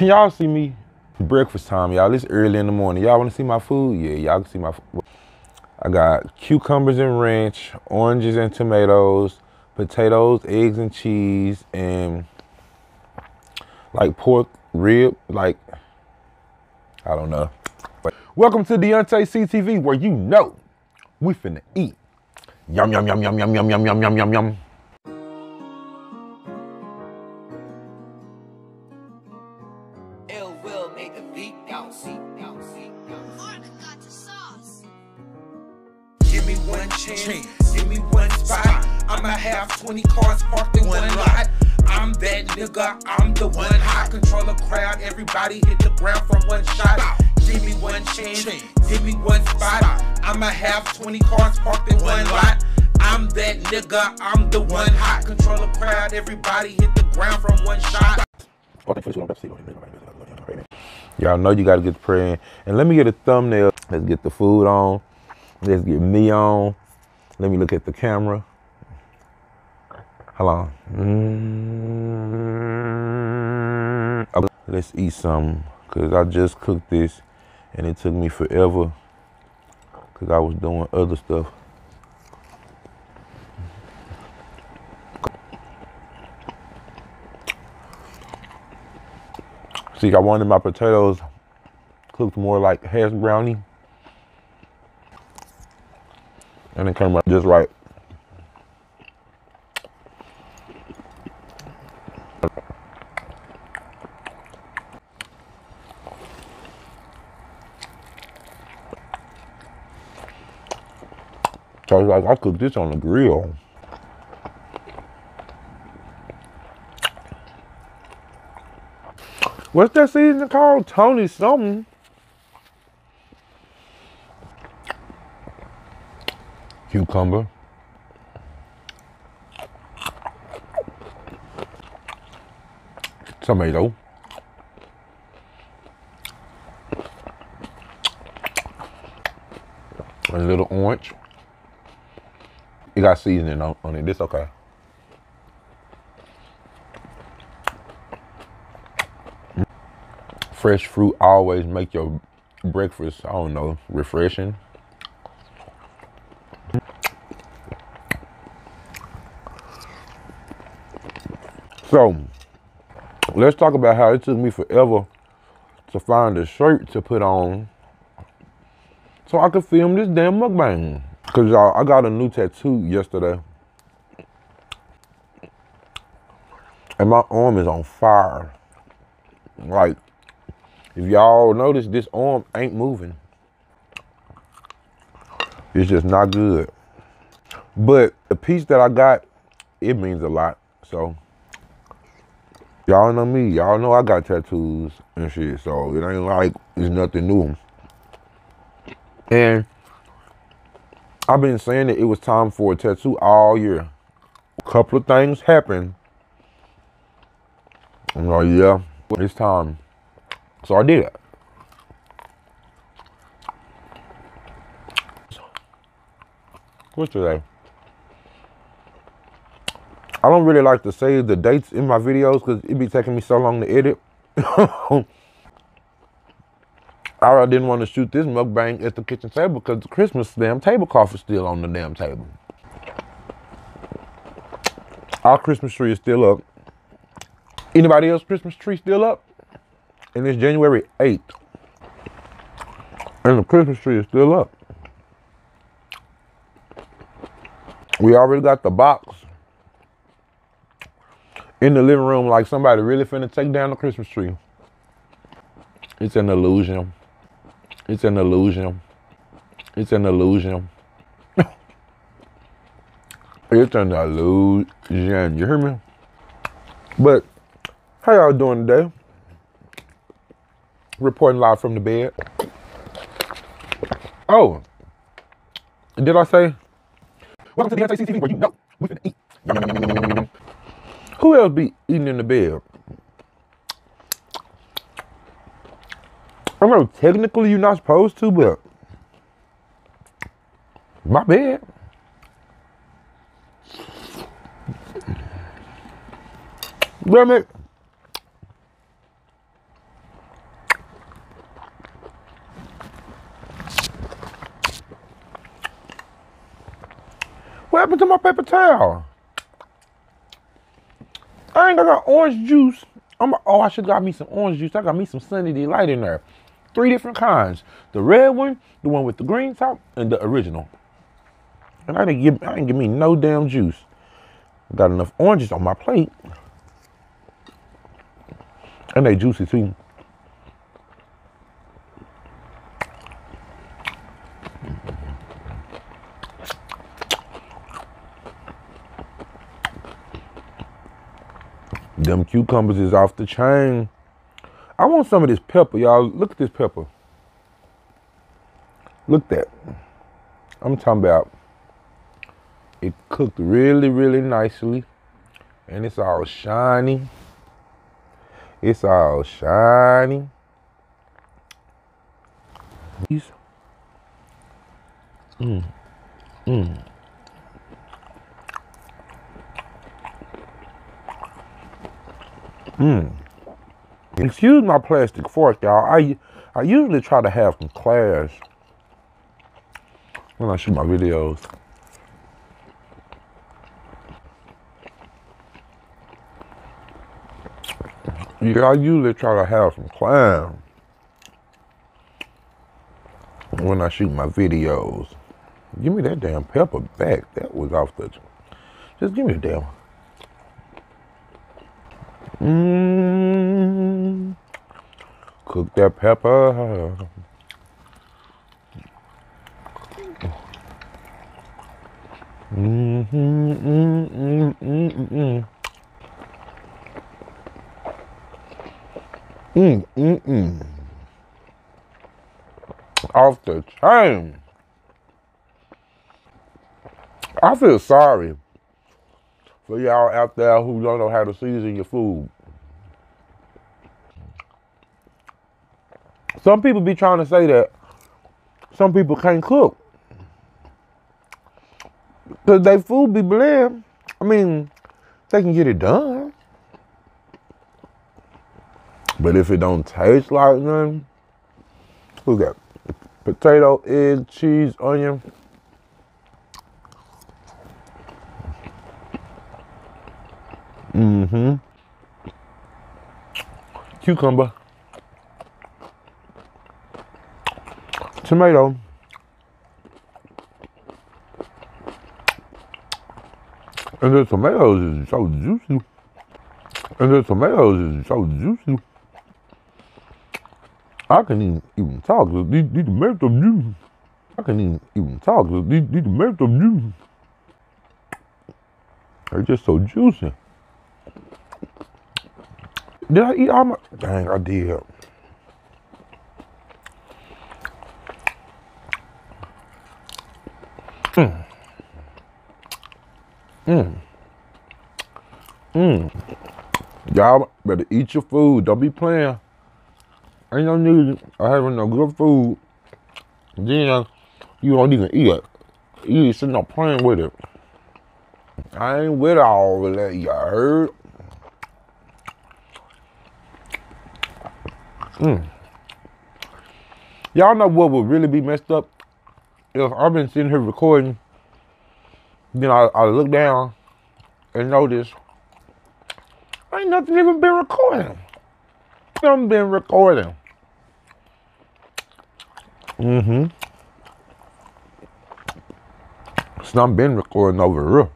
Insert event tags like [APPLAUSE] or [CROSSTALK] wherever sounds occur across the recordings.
Can y'all see me? Breakfast time, y'all. It's early in the morning. Y'all want to see my food? Yeah, y'all can see my food. I got cucumbers and ranch, oranges and tomatoes, potatoes, eggs and cheese, and like pork rib, like I don't know. But welcome to Deonte' CTV, where you know we finna eat. Yum yum yum yum yum yum yum yum yum yum yum. Ill will make the beat down, seat down, seat down. Martin got the sauce. Give me one chance, give me one spot. I'ma have 20 cars parked in one lot. I'm that nigga, I'm the one hot. Control a crowd, everybody hit the ground from one shot. Give me one chance, give me one spot. I'ma have 20 cars parked in one lot. I'm that nigga, I'm the one hot. Control a crowd, everybody hit the ground from one shot. Y'all know you gotta get the prayer in. And let me get a thumbnail. Let's get the food on. Let's get me on. Let me look at the camera. Hold on. Mm. Let's eat some. Cause I just cooked this and it took me forever. Cause I was doing other stuff. See, I wanted my potatoes cooked more like hash brownie. And it came out just right. So I was like I cooked this on the grill. What's that season called? Tony something. Cucumber. Tomato. A little orange. It got seasoning on, on it. This okay. Fresh fruit always make your breakfast, I don't know, refreshing. So, let's talk about how it took me forever to find a shirt to put on so I could film this damn mukbang. Cause y'all, I got a new tattoo yesterday. And my arm is on fire. Like, if y'all notice, this arm ain't moving. It's just not good. But the piece that I got, it means a lot. So y'all know me. Y'all know I got tattoos and shit. So it ain't like it's nothing new. And I've been saying that it was time for a tattoo all year. A couple of things happened. I'm like, yeah, it's time. So I did. What's today? I don't really like to say the dates in my videos because it'd be taking me so long to edit. [LAUGHS] I didn't want to shoot this mukbang at the kitchen table because the Christmas damn tablecloth is still on the damn table. Our Christmas tree is still up. Anybody else Christmas tree still up? And it's January 8th. And the Christmas tree is still up. We already got the box in the living room like somebody really finna take down the Christmas tree. It's an illusion. It's an illusion. It's an illusion. [LAUGHS] it's an illusion. You hear me? But how y'all doing today? Reporting live from the bed. Oh, did I say? Welcome to Deonte' CTV where you know we finna eat. Who else be eating in the bed? I know technically you're not supposed to, but my bed. Damn it. To my paper towel? I ain't got orange juice. I'm, oh, I should got me some orange juice. I got me some Sunny Delight in there. Three different kinds. The red one, the one with the green top, and the original. And I didn't give I didn't give me no damn juice. Got enough oranges on my plate. And they juicy too. Them cucumbers is off the chain. I want some of this pepper, y'all. Look at this pepper. Look that. I'm talking about it cooked really, really nicely. And it's all shiny. It's all shiny. These. Mm. Mm. Mm. Excuse my plastic fork, y'all. I I usually try to have some class when I shoot my videos. Yeah, I usually try to have some class when I shoot my videos. Give me that damn pepper back. That was off the. Just give me the damn. Mmm. Cook that pepper. Mm-hmm, mm-hmm, mm-hmm. Mm, mm, mm. Off the chain. I feel sorry for y'all out there who don't know how to season your food. Some people be trying to say that some people can't cook. Cause they food be bland. I mean, they can get it done. But if it don't taste like nothing, look at potato, egg, cheese, onion. Mm-hmm. Cucumber. Tomato. And the tomatoes is so juicy. And the tomatoes is so juicy. I can even, even talk. These, these tomatoes juicy. I can even, even talk. These, these tomatoes juicy. They're just so juicy. Did I eat all my? Dang, I did. Mm. Mm. Mm. Y'all better eat your food. Don't be playing. Ain't no need of having no good food. Then you don't even eat. You sitting up playing with it. I ain't with all of that, you heard? Mm. Y'all know what would really be messed up? If I've been sitting here recording, then I, I look down and notice ain't nothing even been recording. Nothing been recording. Mm-hmm. It's not been recording over here.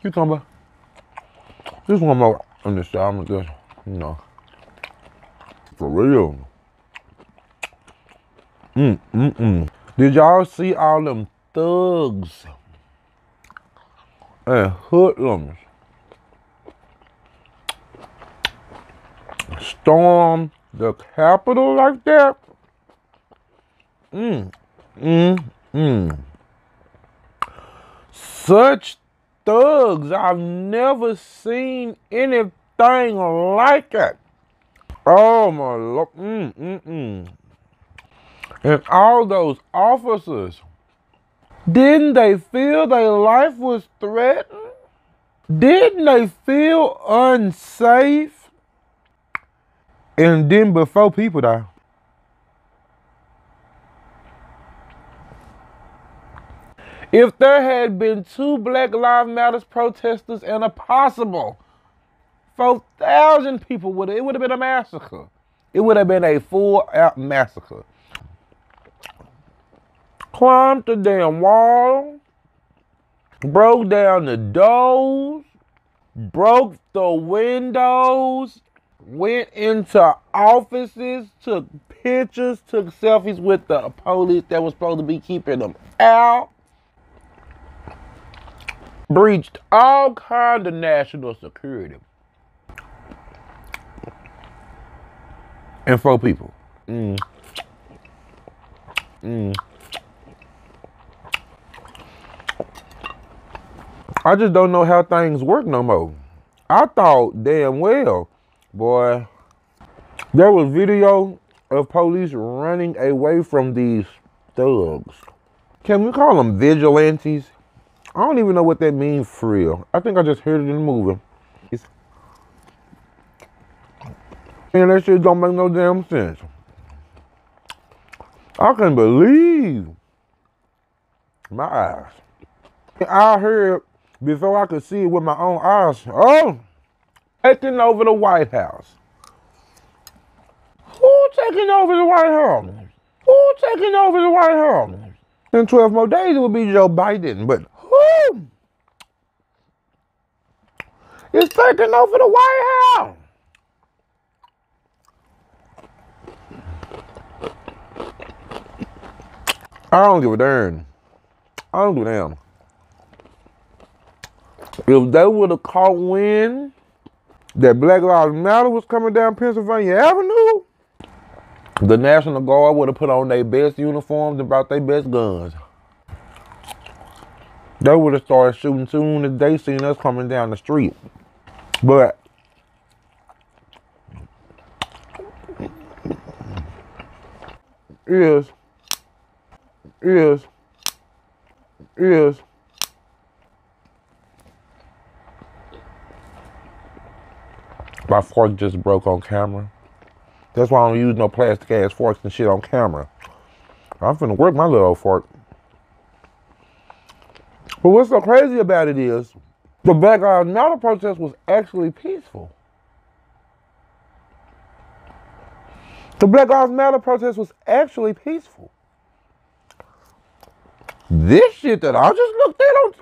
Cucumber. Just one more on this side. I'm just, you know. For real. Mm, mm, mm. Did y'all see all them thugs and hoodlums storm the Capitol like that? Mm, mm, mm. Such thugs, I've never seen anything like it. Oh my lord. Mm, mm, mm. And all those officers, didn't they feel their life was threatened? Didn't they feel unsafe? And then before people die. If there had been two Black Lives Matters protesters and a possible 4,000 people, would it would have been a massacre. It would have been a full out massacre. Climbed the damn wall, broke down the doors, broke the windows, went into offices, took pictures, took selfies with the police that was supposed to be keeping them out, breached all kind of national security. And four people. Mm. Mm. I just don't know how things work no more. I thought damn well, boy, there was video of police running away from these thugs. Can we call them vigilantes? I don't even know what that means for real. I think I just heard it in the movie. And that shit don't make no damn sense. I can believe my eyes. I heard before I could see it with my own eyes. Oh, taking over the White House. Who taking over the White House? Who taking over the White House? In 12 more days, it would be Joe Biden, but who is taking over the White House? I don't give a darn. I don't give a damn. If they would have caught wind that Black Lives Matter was coming down Pennsylvania Avenue, the National Guard would have put on their best uniforms and brought their best guns. They would have started shooting soon as they seen us coming down the street. But is is is my fork just broke on camera. That's why I don't use no plastic ass forks and shit on camera. I'm finna work my little fork. But what's so crazy about it is the Black Lives Matter protest was actually peaceful. The Black Lives Matter protest was actually peaceful. This shit that I just looked at on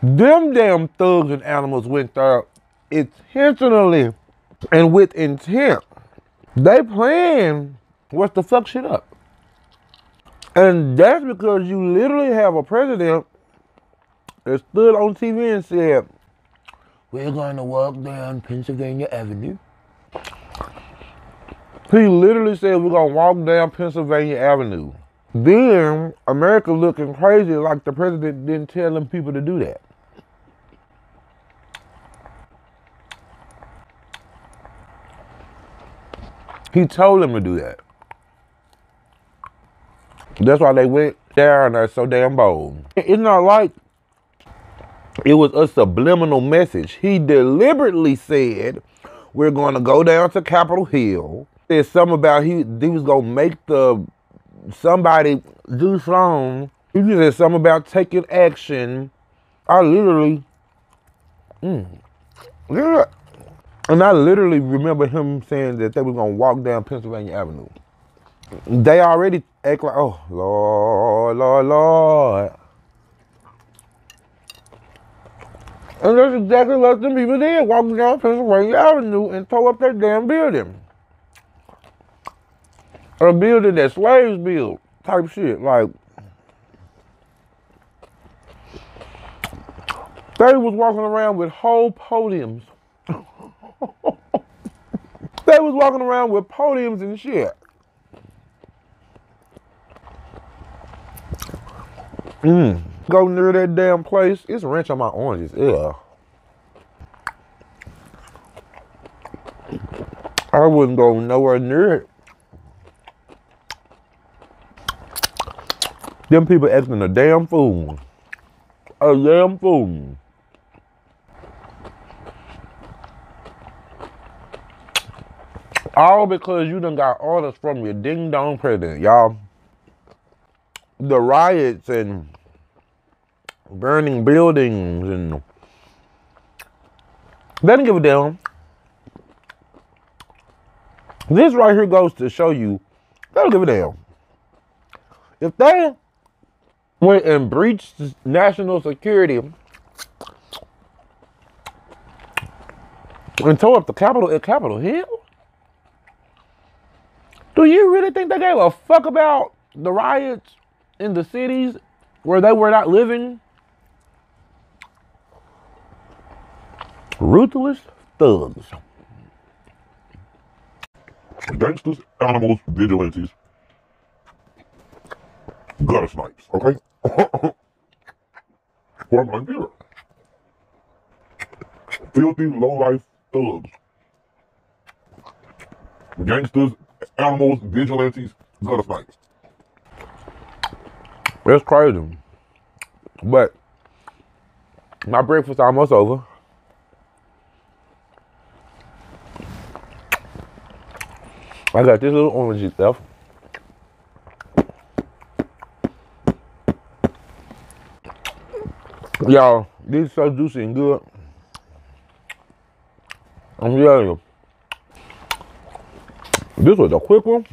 Them damn thugs and animals went there intentionally and with intent. They plan was to fuck shit up. And that's because you literally have a president that stood on TV and said, We're going to walk down Pennsylvania Avenue. He literally said, We're going to walk down Pennsylvania Avenue. Then America looking crazy like the president didn't tell them people to do that. He told them to do that. That's why they went there and they're so damn bold. It's not like it was a subliminal message. He deliberately said, We're going to go down to Capitol Hill. There's something about he, he was to make the somebody do something. He said something about taking action. I literally, mm, yeah. And I literally remember him saying that they were gonna walk down Pennsylvania Avenue. They already act like, oh Lord, Lord, Lord. And that's exactly what the people did, walking down Pennsylvania Avenue and tore up that damn building. A building that slaves built, type shit. Like, they was walking around with whole podiums [LAUGHS] they was walking around with podiums and shit. Mm. Go near that damn place. It's a wrench on my oranges. Yeah. I wouldn't go nowhere near it. Them people acting a damn fool. A damn fool. All because you done got orders from your ding dong president, y'all. The riots and burning buildings and they didn't give a damn. This right here goes to show you they don't give a damn. If they went and breached national security and tore up the Capitol at Capitol Hill, do you really think they gave a fuck about the riots in the cities where they were not living? Ruthless thugs. Gangsters, animals, vigilantes, gutter snipes, okay? [LAUGHS] what I'm here. Filthy, low-life thugs. Gangsters, animals, vigilantes, gutter snipes. That's crazy. But my breakfast almost over. I got this little orangey stuff. Y'all, this is so juicy and good. I'm telling you. This was a quick one.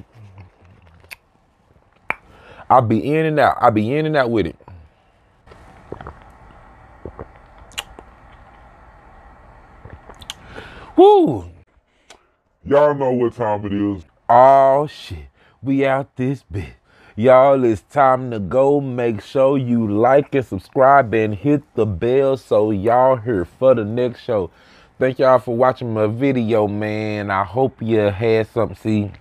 I'll be in and out. I'll be in and out with it. Woo! Y'all know what time it is. Oh shit. We out this bit. Y'all, it's time to go. Make sure you like and subscribe and hit the bell so y'all here for the next show. Thank y'all for watching my video, man. I hope you had something. See,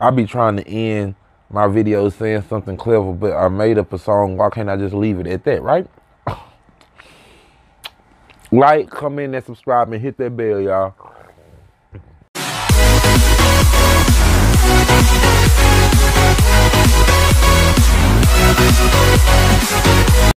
I'll be trying to end my video saying something clever, but I made up a song. Why can't I just leave it at that, right? [COUGHS] like, comment, and subscribe, and hit that bell, y'all.